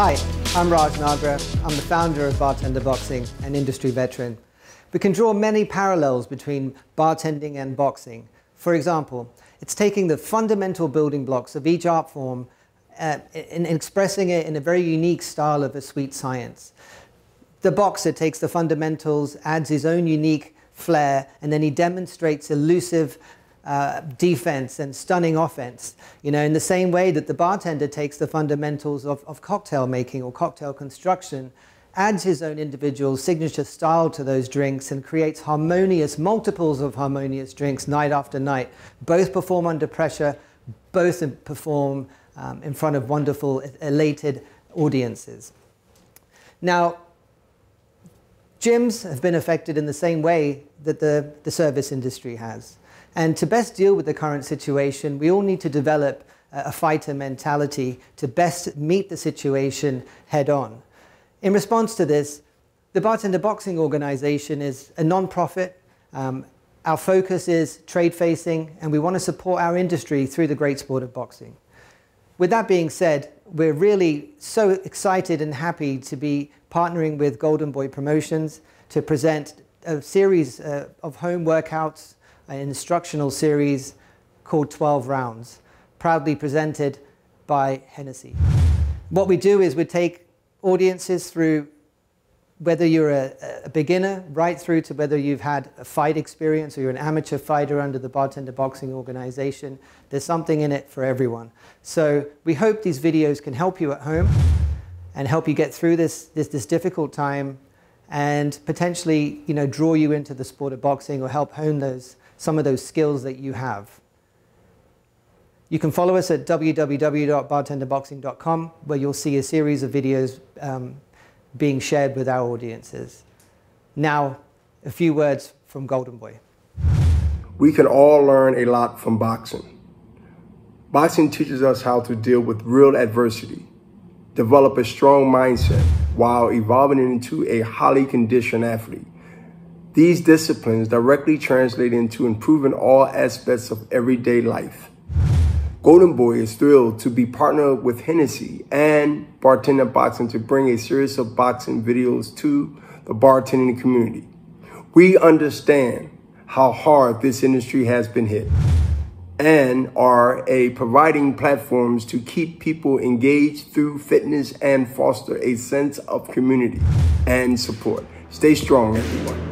Hi, I'm Raj Nagra. I'm the founder of Bartender Boxing, an industry veteran. We can draw many parallels between bartending and boxing. For example, it's taking the fundamental building blocks of each art form uh, and expressing it in a very unique style of a sweet science. The boxer takes the fundamentals, adds his own unique flair, and then he demonstrates elusive uh, defense and stunning offense. You know, in the same way that the bartender takes the fundamentals of, of cocktail making or cocktail construction, adds his own individual signature style to those drinks and creates harmonious, multiples of harmonious drinks night after night. Both perform under pressure, both perform um, in front of wonderful, elated audiences. Now, gyms have been affected in the same way that the, the service industry has. And to best deal with the current situation, we all need to develop a fighter mentality to best meet the situation head on. In response to this, the Bartender Boxing Organization is a non-profit. Um, our focus is trade facing, and we want to support our industry through the great sport of boxing. With that being said, we're really so excited and happy to be partnering with Golden Boy Promotions to present a series uh, of home workouts, an instructional series called 12 Rounds, proudly presented by Hennessy. What we do is we take audiences through whether you're a, a, beginner right through to whether you've had a fight experience or you're an amateur fighter under the Bartender Boxing Organization, there's something in it for everyone. So we hope these videos can help you at home and help you get through this, this, this difficult time and potentially you know, draw you into the sport of boxing or help hone those, some of those skills that you have. You can follow us at www.bartenderboxing.com where you'll see a series of videos um, being shared with our audiences. Now, a few words from Golden Boy. We can all learn a lot from boxing. Boxing teaches us how to deal with real adversity, develop a strong mindset while evolving into a highly conditioned athlete. These disciplines directly translate into improving all aspects of everyday life. Golden Boy is thrilled to be partnered with Hennessy and Bartender Boxing to bring a series of boxing videos to the bartending community. We understand how hard this industry has been hit and are a providing platforms to keep people engaged through fitness and foster a sense of community and support. Stay strong, everyone.